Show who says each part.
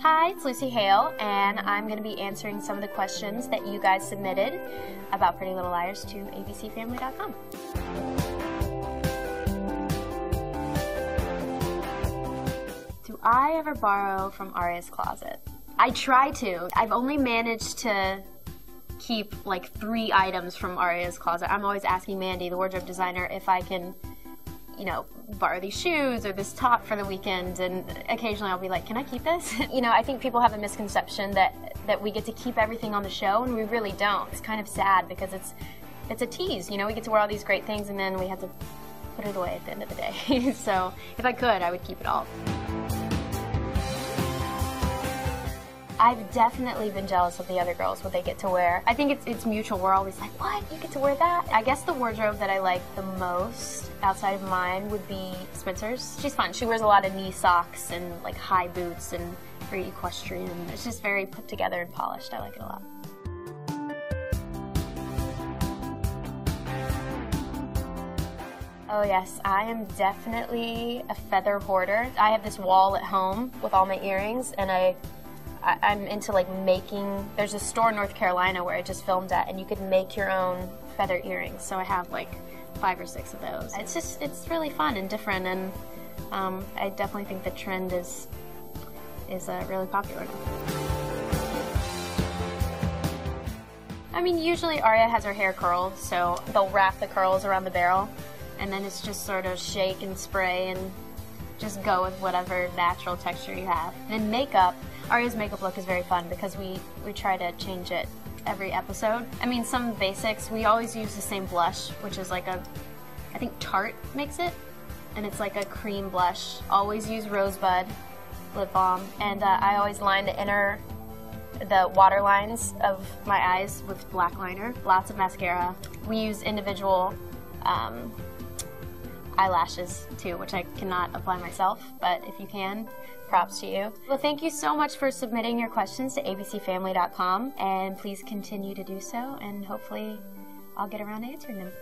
Speaker 1: Hi, it's Lucy Hale, and I'm going to be answering some of the questions that you guys submitted about Pretty Little Liars to abcfamily.com. Do I ever borrow from Aria's closet? I try to. I've only managed to keep like three items from Aria's closet. I'm always asking Mandy, the wardrobe designer, if I can, you know, borrow these shoes or this top for the weekend. And occasionally I'll be like, can I keep this? you know, I think people have a misconception that, that we get to keep everything on the show and we really don't. It's kind of sad because it's, it's a tease. You know, we get to wear all these great things and then we have to put it away at the end of the day. so if I could, I would keep it all. I've definitely been jealous of the other girls what they get to wear. I think it's it's mutual. We're always like, what? You get to wear that? I guess the wardrobe that I like the most outside of mine would be Spencer's. She's fun. She wears a lot of knee socks and like high boots and very equestrian. It's just very put together and polished. I like it a lot. Oh yes, I am definitely a feather hoarder. I have this wall at home with all my earrings and I I, am into like making. There's a store in North Carolina where I just filmed at, and you could make your own feather earrings. So I have like five or six of those. It's just it's really fun and different, and um, I definitely think the trend is is uh, really popular now. I mean, usually Aria has her hair curled, so they'll wrap the curls around the barrel, and then it's just sort of shake and spray and just go with whatever natural texture you have. Then makeup, Aria's makeup look is very fun because we, we try to change it every episode. I mean, some basics, we always use the same blush, which is like a, I think Tarte makes it, and it's like a cream blush. Always use Rosebud lip balm, and uh, I always line the inner, the water lines of my eyes with black liner. Lots of mascara. We use individual um, eyelashes too, which I cannot apply myself, but if you can, props to you. Well, thank you so much for submitting your questions to abcfamily.com, and please continue to do so, and hopefully I'll get around to answering them.